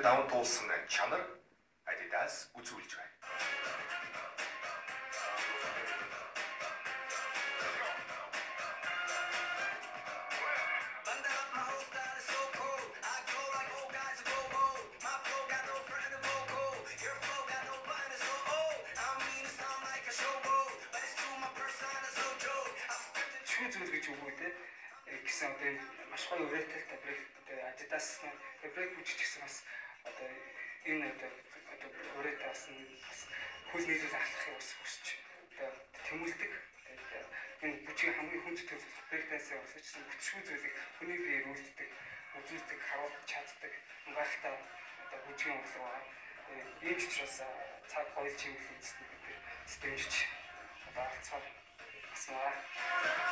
다운 도슨의 채널 아디다스 우주울주 최근에 저희들이 지고 있대 гэсэн одоо энэ маш гоё өрөөтэй брейк одоо Adidas брейк бүжиж гэсэн бас одоо энэ одоо одоо өрөөтэй бас бас хөл нийлүүл ахлахыг бас хүсч одоо тэмүүлдэг. Энэ бүжгийн хамгийн хүнд төл брейк дансаа ч хүчгүй зүйлийг хүний биеэр үлддэг үзүүлдэг харуулж чаддаг гайхалтай одоо бүжгийн байна ийм ч учраас цаг гоё чимэглэл үзсэн бид нэр стэмжиж одоо алцаар асмаа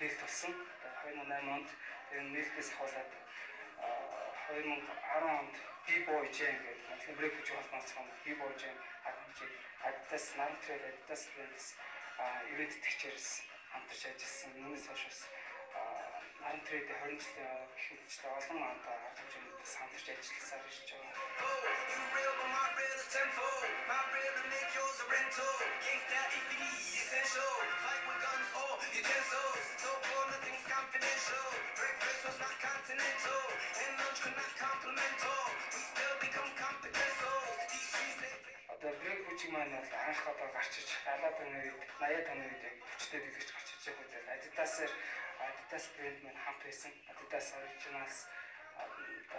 нээлт болсон. 2008 онд тэр нээлтээс хавуулаад 2010 онд B-Boy Jam гэдэг нэг брэк гэж холбооноос B-Boy Jam хадгалж Adidas Nike Adidas Brands ирээд тгчээрс хамтарч ажилласан. Үүнээс хойш бас Nike 20 жилийн гихэтчтэй олон анда хадгалж хамтарч ажилласаар ирж байгаа. My to make yours a rental. Gangsta EPD, essential. Fight with guns маань бол анх одоо гарч иж 70-аад оны үед 80-аад оны үед яг хүчтэй дэлгэж гарч иж байгаа зүйл. Adidas-аар Adidas брэнд маань хамт байсан. Adidas Originals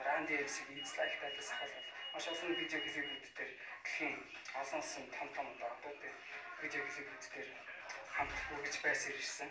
Randy Evans-ийг эзлэх талаас ахвал маш олон видео клипүүд дээр дэлхийн олон улсын том том дордуудын видео клипүүд дээр хамт үргэж байсан ирсэн.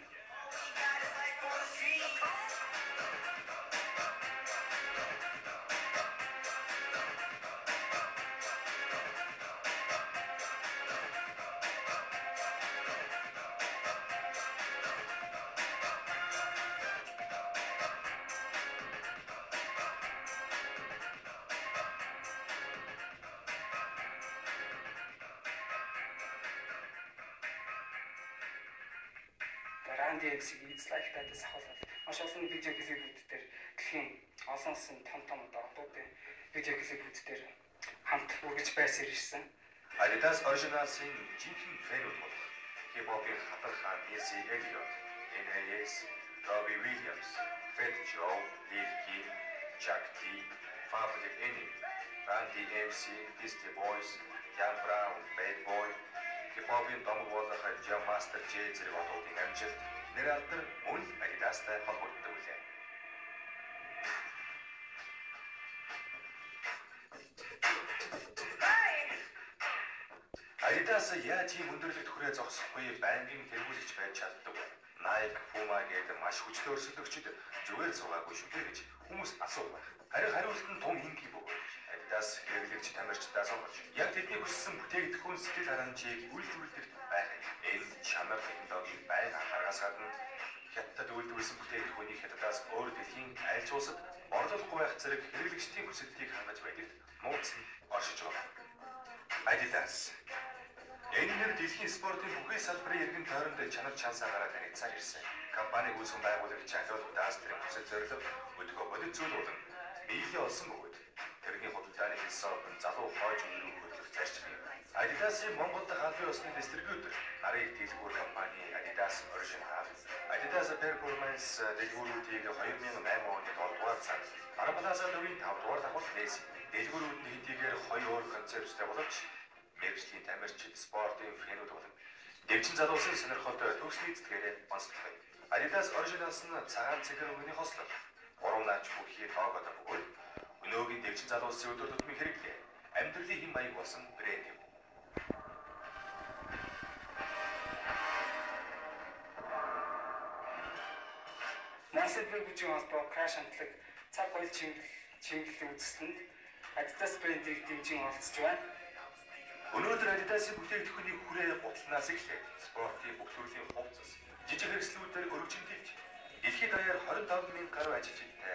Эзлэх талаас ахвал маш олон видео клипүүд дээр дэлхийн олон улсын том том дордуудын видео клипүүд дээр хамт үргэж байсан ирсэн. Adidas Originals-ын жинхэнэ фэнүүд бол хип-хопын хатар хаан Missy Elliott, NAS, Robbie Williams, Fat Joe, Lil Kim, Chuck D, Public Enemy, Randy MC, Beastie Boys, Young Brown, Bad Boy, хип-хопын домог болох Jam Master Jay зэрэг одуудын амжилт нэр алдар мөн Adidas-тай холбогддог үлээ. Adidas яаж ийм өндөрлөлт хүрээ зогсохгүй байнгын тэргүүлж байж чаддаг вэ? Nike, Puma гэдэг маш хүчтэй өрсөлдөгчд зүгээр суугаагүй шүү дээ гэж хүмүүс асуув. Харин хариулт нь тун хинг бүү. Adidas хэрэглэгч тамирчдаас олж яг тэдний хүссэн бүтээгдэхүүн сэтгэл харанчийг үйлдвэрлэдэг байх. Энэ чанар технологиг байнга анхаарахаас гадна хятадд үйлдвэрлэсэн бүтээгдэхүүнийг хятадаас өөр дэлхийн аль ч улсад борлуулахгүй байх зэрэг хэрэглэгчдийн хүсэлтийг хангаж байдагт нууц оршиж байгаа. Adidas Энэ нэр дэлхийн спортын бүхий салбарын иргэн тойронд чанар чансаагаар танигдсаар ирсэн. Компаниг үүсгэн байгуулагч Алиот Дастрын хүсэл зорилго өдгөө бодит зүйл болон биелээ олсон бөгөөд тэргийн худалдааны хэлсэн залуу хойж өмнө хөдлөх зарчим юм. Adidas-ийн Монголд халбын усны дистрибьютор нарыг дэлгүүр компани Adidas Original Adidas Performance дэлгүүрүүдийг 2008 оны 7 дугаар сард Арабаласа төвийн 5 дугаар давхар нээсэн. Дэлгүүрүүд нь хэдийгээр хоёр өөр концепттэй боловч мэрэгжлийн тамирч спортын фэнүүд болон дэвчин залуусын сонирхолтой төгс нийцдгээрээ онцлог. Adidas Originals нь цагаан цэгэр өгний хослол. Гурван наач бүхий тоогоод бөгөөд Өнөөгийн дэлчин залуусын өдөр тутмын хэрэглээ амьдралын хэм маяг болсон брэнд юм. Насэлбэр бүжийн холбоо краш хамтлаг цаг хуйл чимэглэл үзэсгэлэнд Adidas брэндийг дэмжин оролцож байна. Өнөөдөр Adidas-ийн бүтээгдэхүүний хүрээ гутлнаас эхлээд спортын бүх төрлийн хувцас, жижиг хэрэгслүүдээр өргөжүүлж дэлхийд даяар 25 мянган гаруй ажилчинтай